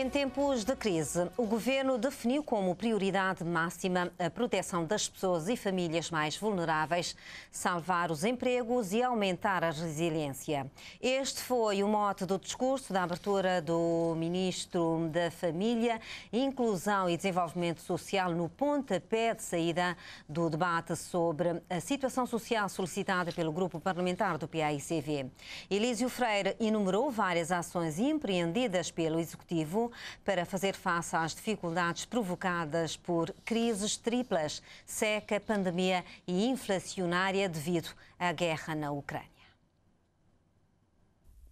Em tempos de crise, o governo definiu como prioridade máxima a proteção das pessoas e famílias mais vulneráveis, salvar os empregos e aumentar a resiliência. Este foi o mote do discurso da abertura do ministro da Família, Inclusão e Desenvolvimento Social no pontapé de saída do debate sobre a situação social solicitada pelo grupo parlamentar do PAICV. Elísio Freire enumerou várias ações empreendidas pelo executivo para fazer face às dificuldades provocadas por crises triplas, seca, pandemia e inflacionária devido à guerra na Ucrânia.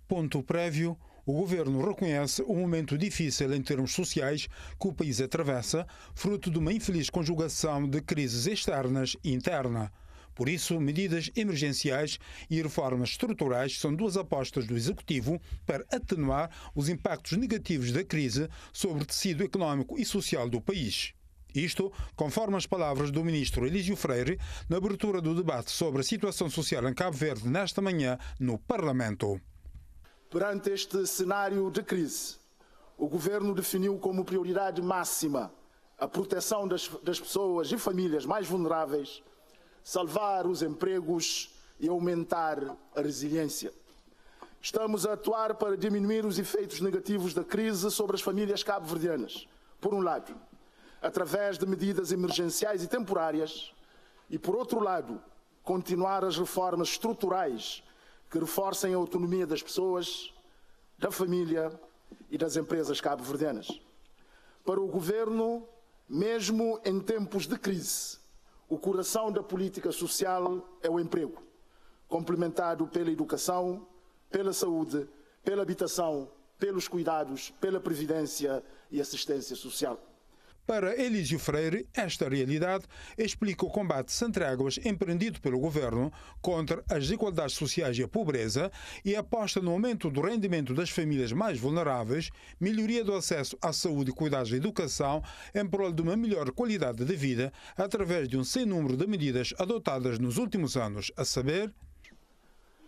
Ponto prévio. O governo reconhece o momento difícil em termos sociais que o país atravessa, fruto de uma infeliz conjugação de crises externas e interna. Por isso, medidas emergenciais e reformas estruturais são duas apostas do Executivo para atenuar os impactos negativos da crise sobre o tecido económico e social do país. Isto, conforme as palavras do ministro Elísio Freire, na abertura do debate sobre a situação social em Cabo Verde nesta manhã no Parlamento. Perante este cenário de crise, o governo definiu como prioridade máxima a proteção das, das pessoas e famílias mais vulneráveis salvar os empregos e aumentar a resiliência. Estamos a atuar para diminuir os efeitos negativos da crise sobre as famílias cabo-verdianas, por um lado, através de medidas emergenciais e temporárias, e por outro lado, continuar as reformas estruturais que reforcem a autonomia das pessoas, da família e das empresas cabo-verdianas. Para o governo, mesmo em tempos de crise, o coração da política social é o emprego, complementado pela educação, pela saúde, pela habitação, pelos cuidados, pela previdência e assistência social. Para Elísio Freire, esta realidade explica o combate sem tréguas empreendido pelo governo contra as desigualdades sociais e a pobreza e aposta no aumento do rendimento das famílias mais vulneráveis, melhoria do acesso à saúde e cuidados da educação em prol de uma melhor qualidade de vida através de um sem número de medidas adotadas nos últimos anos, a saber,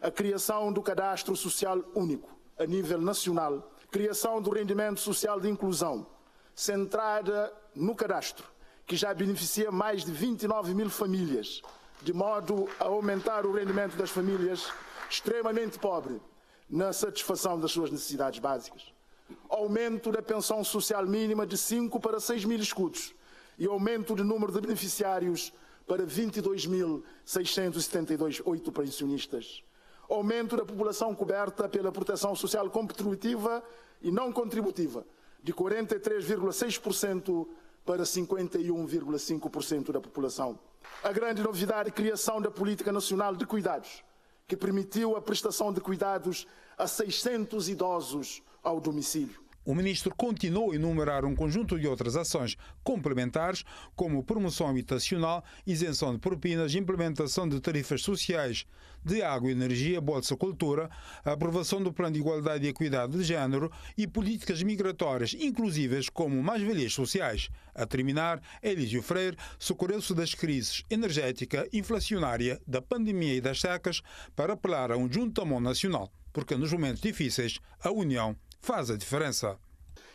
a criação do cadastro social único a nível nacional, criação do rendimento social de inclusão centrada no cadastro, que já beneficia mais de 29 mil famílias, de modo a aumentar o rendimento das famílias extremamente pobres na satisfação das suas necessidades básicas. Aumento da pensão social mínima de 5 para 6 mil escudos e aumento do número de beneficiários para 22.672 oito pensionistas. Aumento da população coberta pela proteção social contributiva e não contributiva de 43,6% para 51,5% da população. A grande novidade é a criação da Política Nacional de Cuidados, que permitiu a prestação de cuidados a 600 idosos ao domicílio. O ministro continuou a enumerar um conjunto de outras ações complementares, como promoção habitacional, isenção de propinas, implementação de tarifas sociais de água e energia, bolsa cultura, aprovação do plano de igualdade e equidade de género e políticas migratórias inclusivas como mais-valias sociais. A terminar, Elísio Freire socorreu-se das crises energética, inflacionária, da pandemia e das secas para apelar a um juntamento nacional, porque nos momentos difíceis a união faz a diferença.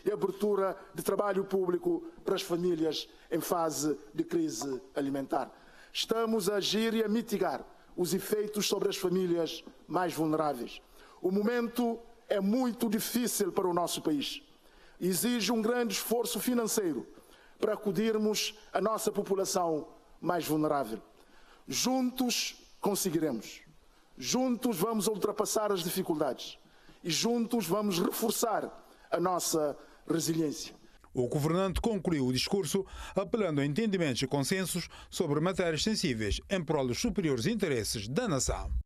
E abertura de trabalho público para as famílias em fase de crise alimentar. Estamos a agir e a mitigar os efeitos sobre as famílias mais vulneráveis. O momento é muito difícil para o nosso país. Exige um grande esforço financeiro para acudirmos à nossa população mais vulnerável. Juntos conseguiremos. Juntos vamos ultrapassar as dificuldades e juntos vamos reforçar a nossa resiliência. O governante concluiu o discurso apelando a entendimentos e consensos sobre matérias sensíveis em prol dos superiores interesses da nação.